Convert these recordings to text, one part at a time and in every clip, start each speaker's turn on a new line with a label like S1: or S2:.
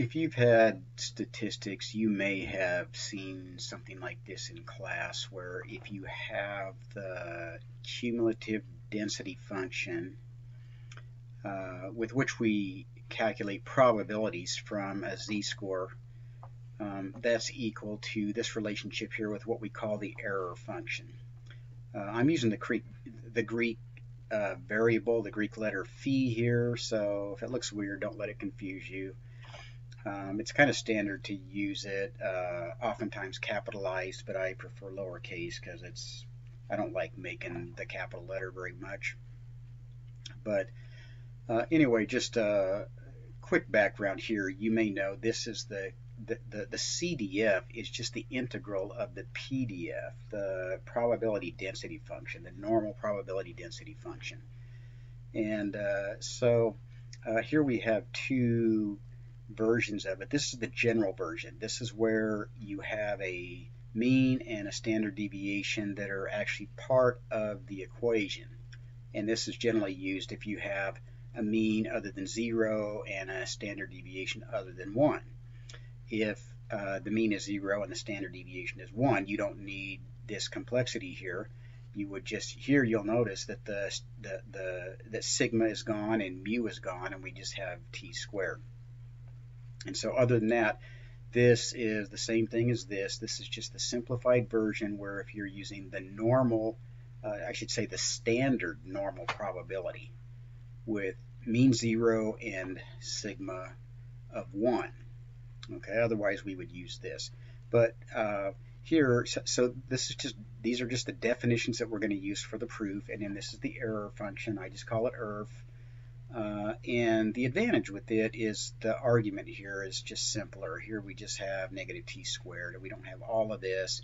S1: If you've had statistics, you may have seen something like this in class where if you have the cumulative density function uh, with which we calculate probabilities from a z-score, um, that's equal to this relationship here with what we call the error function. Uh, I'm using the Greek, the Greek uh, variable, the Greek letter phi here, so if it looks weird, don't let it confuse you. Um, it's kind of standard to use it, uh, oftentimes capitalized, but I prefer lowercase because it's I don't like making the capital letter very much. But uh, anyway, just a quick background here. You may know this is the the, the, the, CDF is just the integral of the PDF, the probability density function, the normal probability density function. And uh, so uh, here we have two versions of it. This is the general version. This is where you have a mean and a standard deviation that are actually part of the equation. And this is generally used if you have a mean other than 0 and a standard deviation other than 1. If uh, the mean is 0 and the standard deviation is 1, you don't need this complexity here. You would just, here you'll notice that the, the, the, the sigma is gone and mu is gone and we just have t squared. And so other than that, this is the same thing as this. This is just the simplified version where if you're using the normal, uh, I should say the standard normal probability with mean zero and sigma of one. Okay, otherwise we would use this. But uh, here, so, so, this is just, these are just the definitions that we're going to use for the proof, and then this is the error function. I just call it ERF. Uh, and the advantage with it is the argument here is just simpler. Here we just have negative t squared. We don't have all of this.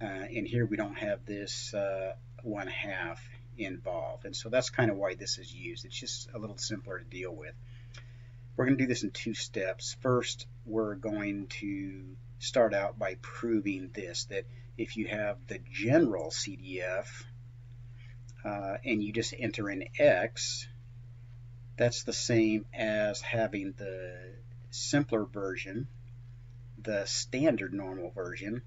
S1: Uh, and here we don't have this uh, 1 half involved. And so that's kind of why this is used. It's just a little simpler to deal with. We're going to do this in two steps. First, we're going to start out by proving this, that if you have the general CDF uh, and you just enter in x, that's the same as having the simpler version, the standard normal version,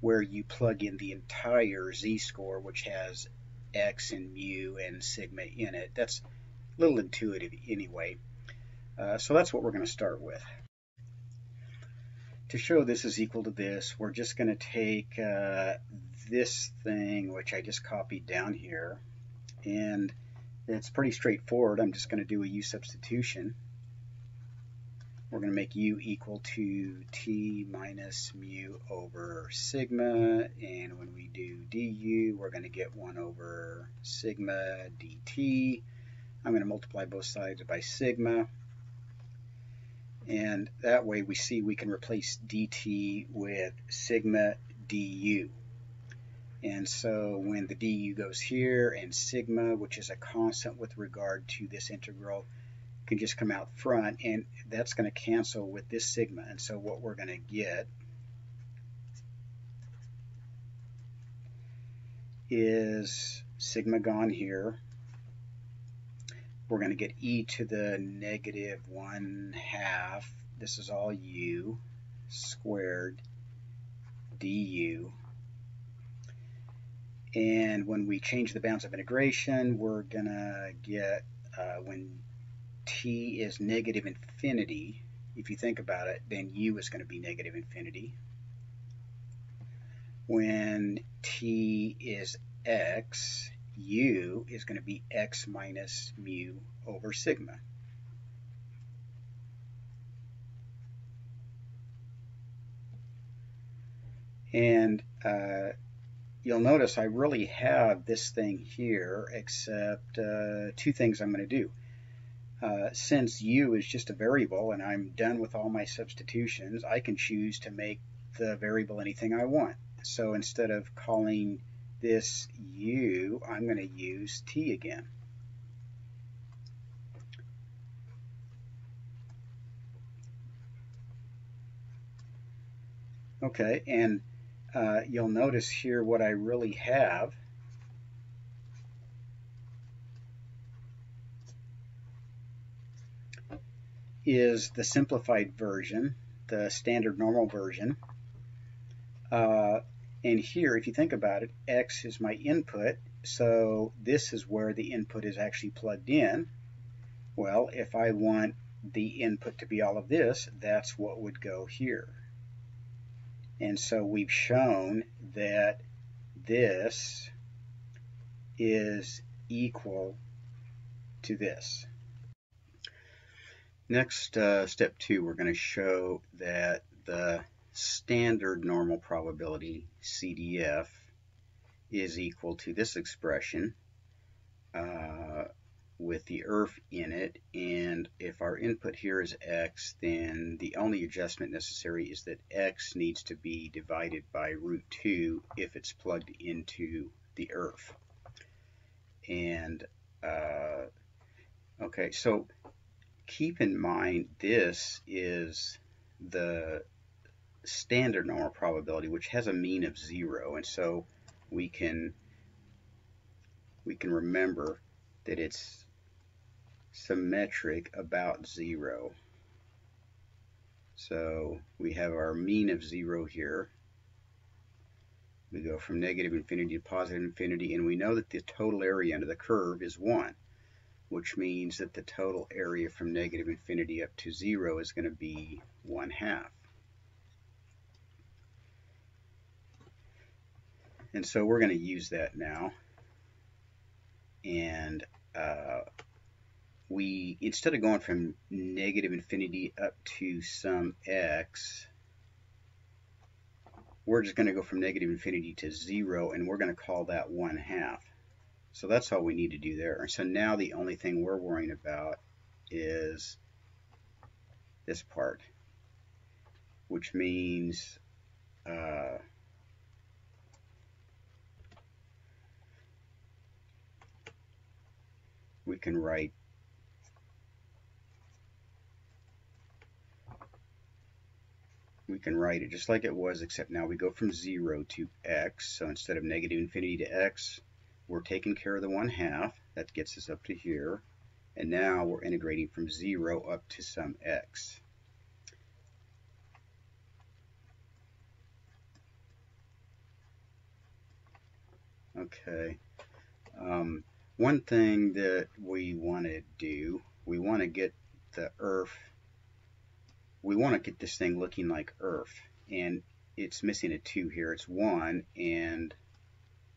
S1: where you plug in the entire z-score, which has x and mu and sigma in it. That's a little intuitive anyway. Uh, so that's what we're going to start with. To show this is equal to this, we're just going to take uh, this thing, which I just copied down here, and it's pretty straightforward. I'm just going to do a u substitution. We're going to make u equal to t minus mu over sigma, and when we do du, we're going to get 1 over sigma dt. I'm going to multiply both sides by sigma, and that way we see we can replace dt with sigma du. And so when the du goes here and sigma, which is a constant with regard to this integral, can just come out front and that's going to cancel with this sigma. And so what we're going to get is sigma gone here. We're going to get e to the negative 1 half. This is all u squared du and when we change the bounds of integration, we're going to get, uh, when t is negative infinity, if you think about it, then u is going to be negative infinity. When t is x, u is going to be x minus mu over sigma. And uh, you'll notice I really have this thing here except uh, two things I'm going to do. Uh, since u is just a variable and I'm done with all my substitutions, I can choose to make the variable anything I want. So instead of calling this u, I'm going to use t again. Okay, and uh, you'll notice here what I really have. is the simplified version, the standard normal version. Uh, and here, if you think about it, X is my input, so this is where the input is actually plugged in. Well, if I want the input to be all of this, that's what would go here. And so we've shown that this is equal to this. Next, uh, step two, we're going to show that the standard normal probability, CDF, is equal to this expression uh, with the ERF in it. And if our input here is x, then the only adjustment necessary is that x needs to be divided by root 2 if it's plugged into the ERF. And, uh, okay, so keep in mind this is the standard normal probability, which has a mean of 0. And so we can we can remember that it's symmetric about zero. So we have our mean of zero here. We go from negative infinity to positive infinity, and we know that the total area under the curve is 1, which means that the total area from negative infinity up to 0 is going to be 1 half. And so we're going to use that now. And uh, we, instead of going from negative infinity up to some x, we're just going to go from negative infinity to 0, and we're going to call that 1 half. So that's all we need to do there. So now the only thing we're worrying about is this part, which means uh, we can write we can write it just like it was except now we go from 0 to x. So instead of negative infinity to x we're taking care of the 1 half. That gets us up to here. And now we're integrating from 0 up to some x. Okay. Um, one thing that we want to do, we want to get the ERF, we want to get this thing looking like ERF. and it's missing a 2 here. It's 1, and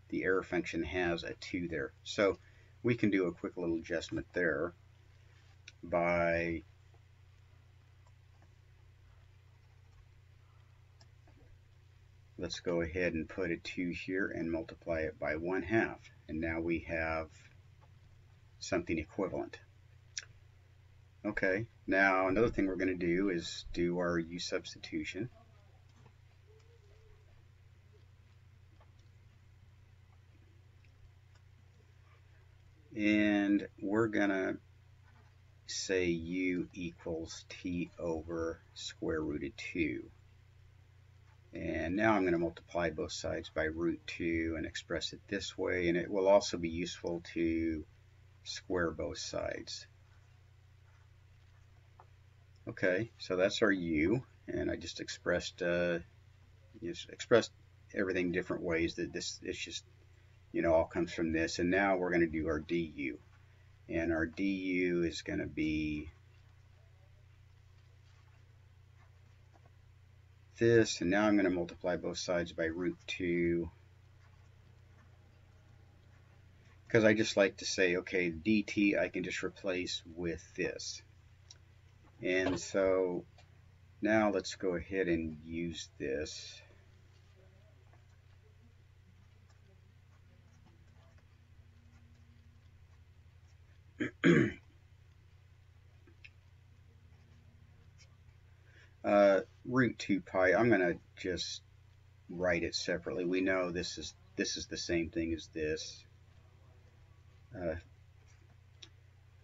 S1: the error function has a 2 there. So we can do a quick little adjustment there by let's go ahead and put a 2 here and multiply it by 1 half. And now we have something equivalent. Okay, now another thing we're going to do is do our u substitution. And we're going to say u equals t over square root of 2. And now I'm going to multiply both sides by root 2 and express it this way. And it will also be useful to square both sides. Okay, so that's our u, and I just expressed uh, just expressed everything different ways. That this it's just you know all comes from this, and now we're going to do our du, and our du is going to be this, and now I'm going to multiply both sides by root 2 because I just like to say, okay, dt I can just replace with this. And so now let's go ahead and use this. uh, root 2 pi, I'm going to just write it separately. We know this is this is the same thing as this. Uh,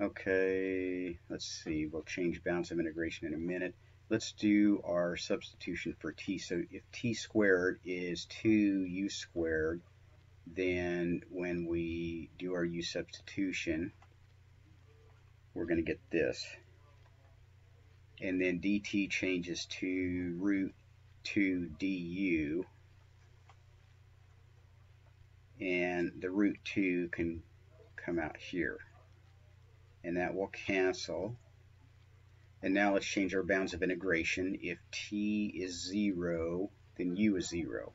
S1: okay, let's see. We'll change bounds of integration in a minute. Let's do our substitution for t. So if t squared is 2u squared, then when we do our u substitution, we're going to get this. and then dt changes to root 2 du and the root 2 can come out here and that will cancel. And now let's change our bounds of integration. If t is 0 then u is 0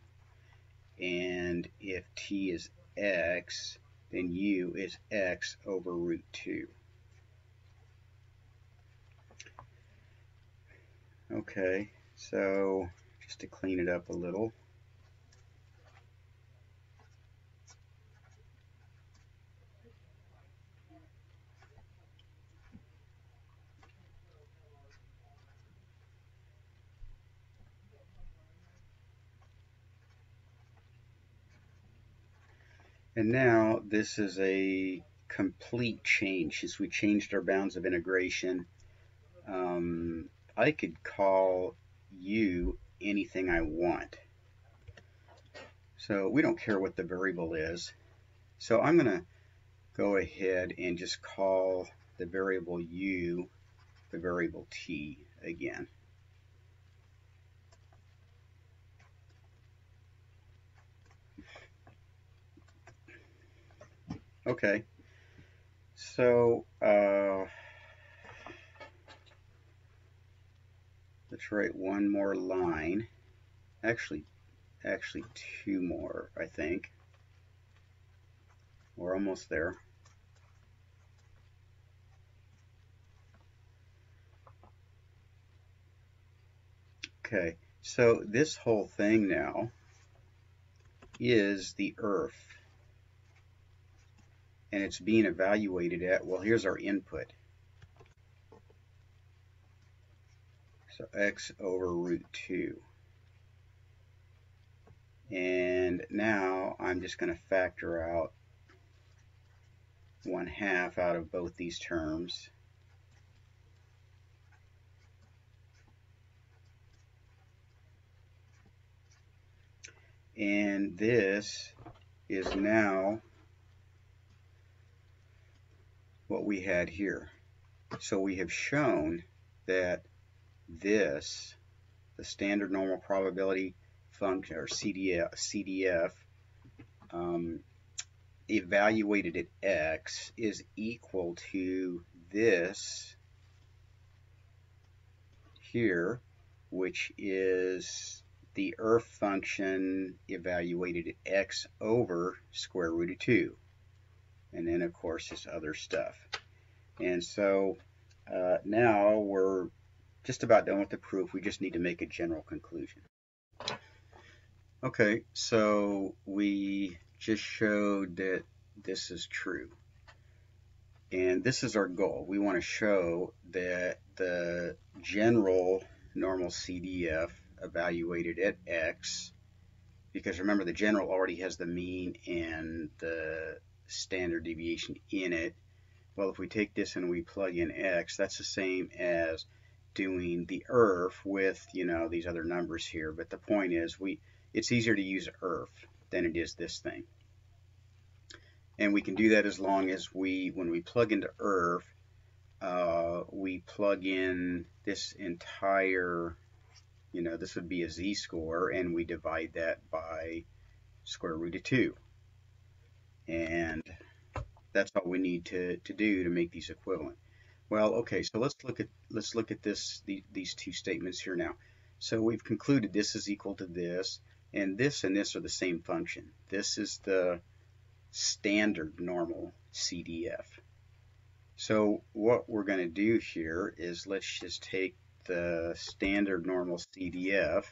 S1: and if t is x then u is x over root 2 okay so just to clean it up a little And now this is a complete change. Since we changed our bounds of integration, um, I could call u anything I want. So we don't care what the variable is. So I'm going to go ahead and just call the variable u the variable t again. Okay, so uh, let's write one more line. Actually, actually two more, I think. We're almost there. Okay, so this whole thing now is the ERF and it's being evaluated at, well, here's our input. So x over root 2. And now I'm just going to factor out 1 half out of both these terms. And this is now what we had here. So we have shown that this, the standard normal probability function, or CDF, CDF um, evaluated at x is equal to this here, which is the ERF function evaluated at x over square root of 2 and then of course this other stuff. And so uh, now we're just about done with the proof. We just need to make a general conclusion. Okay, so we just showed that this is true. And this is our goal. We want to show that the general normal CDF evaluated at X, because remember the general already has the mean and the standard deviation in it. Well, if we take this and we plug in x, that's the same as doing the ERF with, you know, these other numbers here. But the point is, we it's easier to use ERF than it is this thing. And we can do that as long as we, when we plug into ERF, uh, we plug in this entire, you know, this would be a z-score, and we divide that by square root of 2 and that's all we need to, to do to make these equivalent. Well, okay, so let's look at let's look at this the, these two statements here now. So we've concluded this is equal to this, and this and this are the same function. This is the standard normal CDF. So what we're going to do here is let's just take the standard normal CDF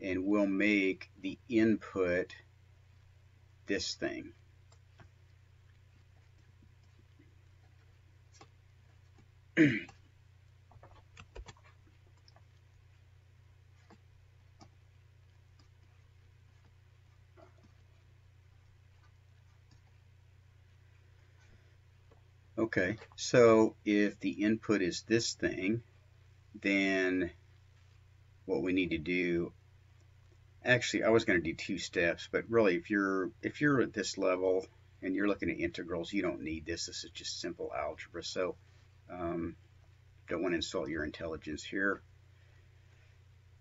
S1: and we'll make the input this thing. okay, so if the input is this thing, then what we need to do actually I was going to do two steps but really if you're if you're at this level and you're looking at integrals you don't need this. This is just simple algebra. So um, don't want to insult your intelligence here.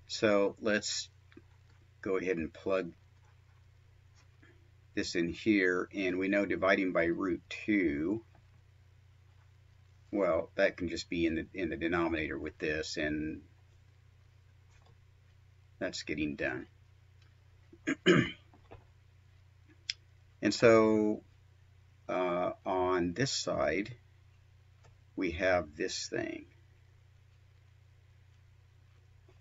S1: So let's go ahead and plug this in here and we know dividing by root 2 well that can just be in the in the denominator with this and that's getting done and so uh, on this side we have this thing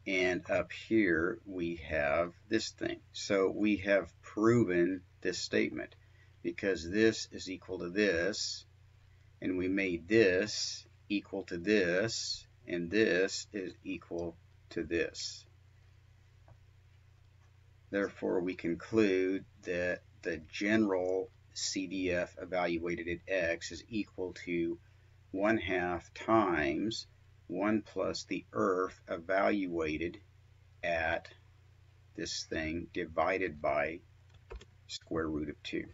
S1: and up here we have this thing. So we have proven this statement because this is equal to this and we made this equal to this and this is equal to this. Therefore we conclude that the general CDF evaluated at x is equal to 1 half times 1 plus the ERF evaluated at this thing divided by square root of 2.